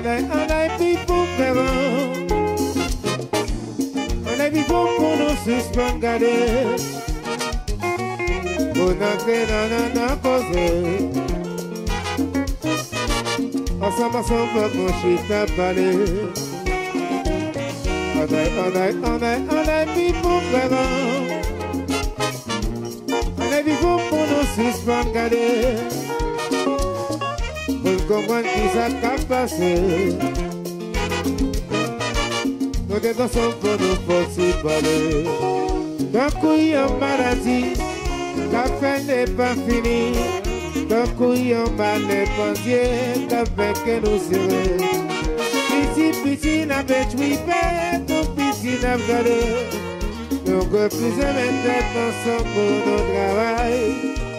Anay, anay people pevan Anay people konon suspan gade Konan kre nanan nan koze Ansan basan pa kon chita pale Anay, anay, anay, anay people pevan Anay people comprendre qui ça qu'a passé. Nous pour nous possible parler. Donc, il y maladie, la fin n'est pas finie. Donc, il y a mal les la fin que nous serons. Petit, petit, n'a pas tué, ton petit n'a pas Nous refusons les dépenses pour nos travail.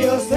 Yo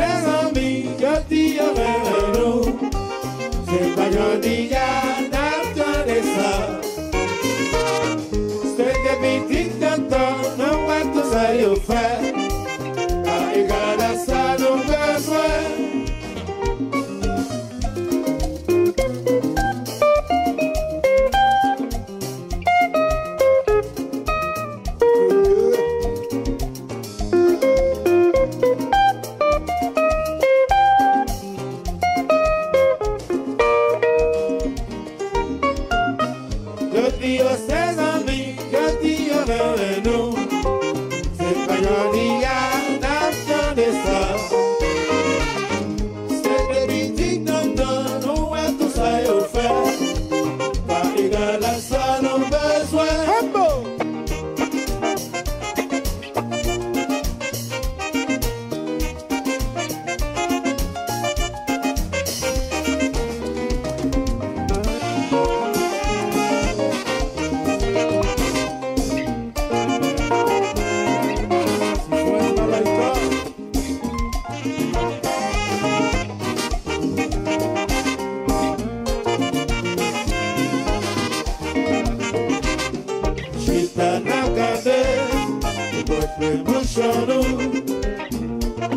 bote pe bouchon nou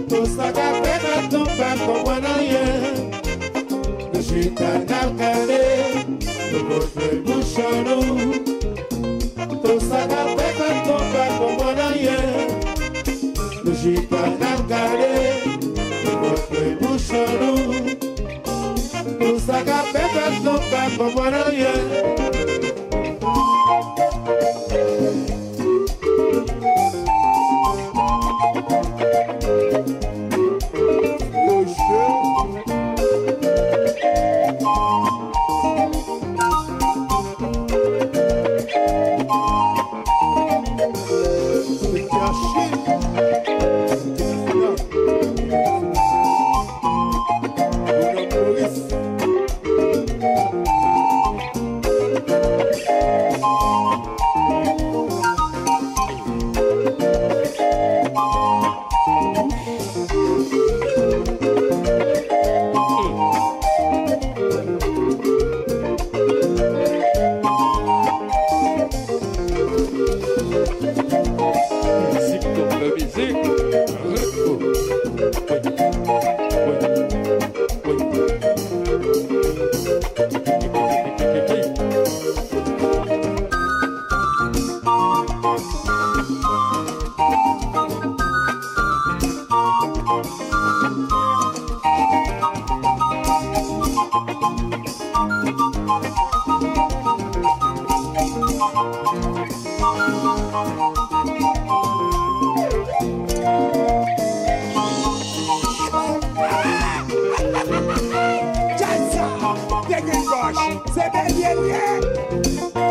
Tou sa ka pe nan tou pa kompwa nan ye Chita nan kade, bote pe bouchon nou Tou sa ka pe nan tou pa kompwa nan ye Chita nan kade, bote pe bouchon nou Tou sa ka se belye ye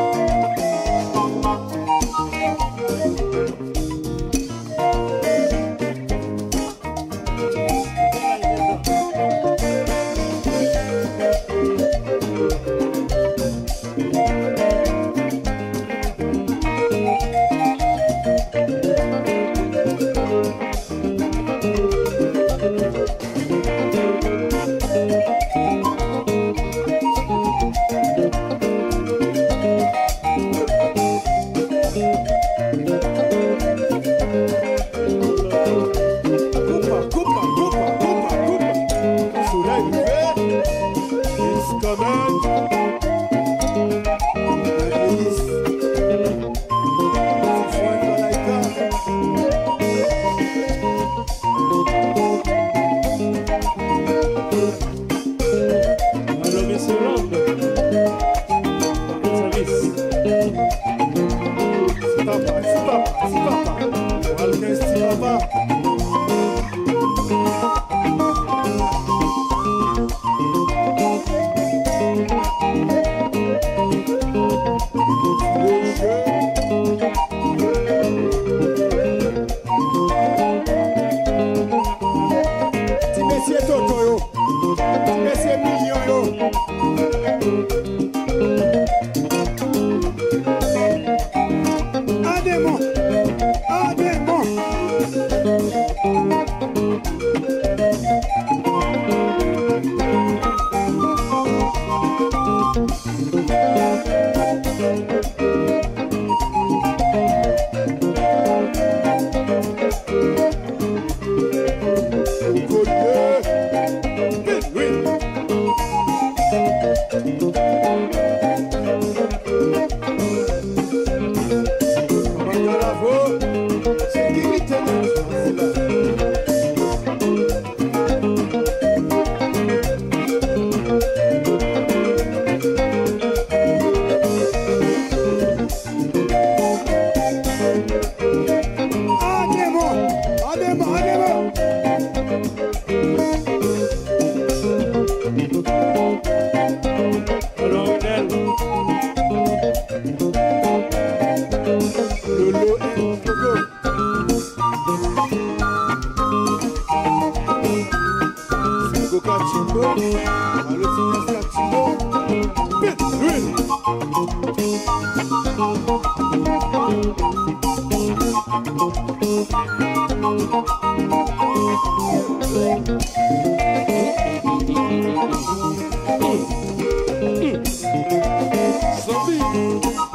Zombie.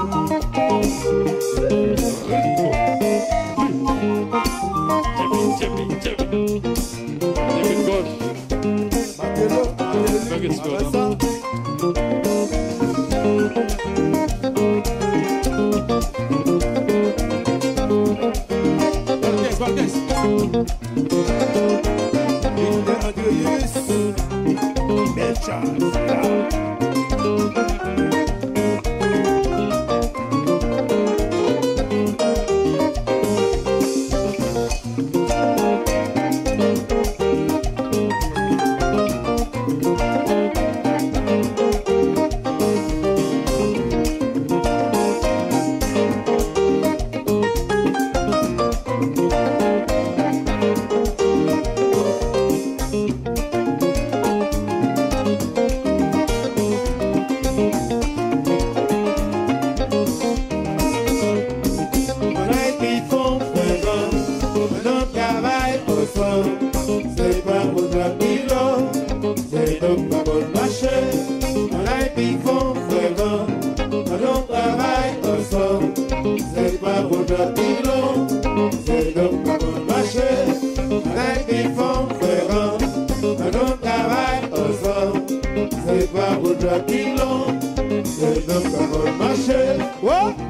shots. c'est pas votre pilon, c'est donc pas bon marché, on a été fond vraiment, on travaille au sol, c'est pas votre pilon, c'est donc pas bon marché, on a été fond vraiment, on travaille au sol, c'est pas votre pilon, c'est donc pas bon marché, ouais.